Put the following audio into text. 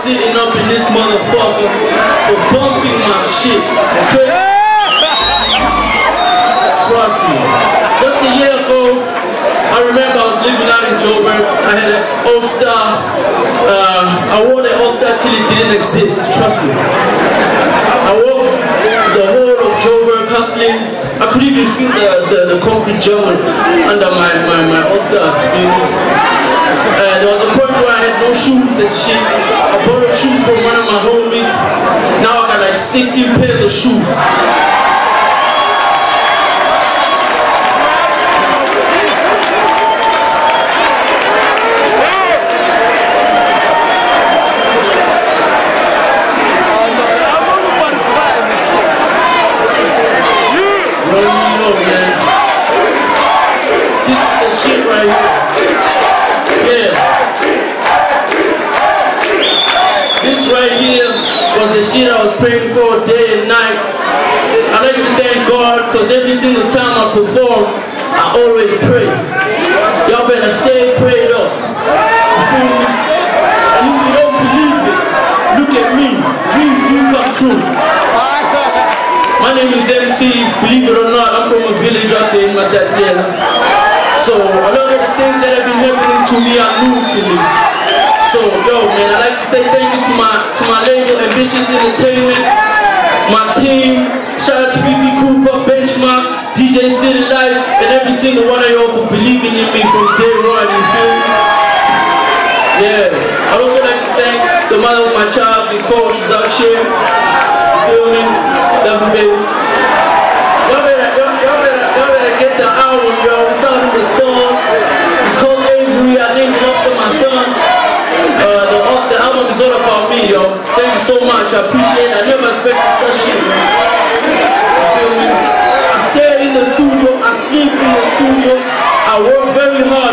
sitting up in this motherfucker for bumping my shit. Okay? Trust me. Just a year ago, I remember I was living out in Joburg. I had an All-Star. Uh, I wore the All-Star till it didn't exist. Trust me. I walked the whole of Joburg hustling. I could even feel the, the, the concrete jungle under my, my, my All-Stars. you me? Uh, there was a point no shoes and shit. I borrowed shoes from one of my homies. Now I got like 16 pairs of shoes. You already know, man. This is the shit right here. Yeah. This right here was the shit I was praying for day and night. I like to thank God because every single time I perform, I always pray. Y'all better stay prayed up. You feel me? And if you don't believe it, look at me. Dreams do come true. My name is Emtee, believe it or not, I'm from a village out there in Matatiele. So a lot of the things that have been happening to me are new to me. So yo man, I'd like to say thank you to my Ambitiouz Entertainment, my team, shout out to Fifi Cooper, B3nchMarQ, DJ Citi Lyts, and every single one of y'all for believing in me from day one, you feel me? Yeah. I'd also like to thank the mother of my child, Nicole, she's out here. You feel me? Love you, baby. Me, yo. Thank you so much. I appreciate it. I never expected such shit, man. You feel me? I stay in the studio. I sleep in the studio. I work very hard,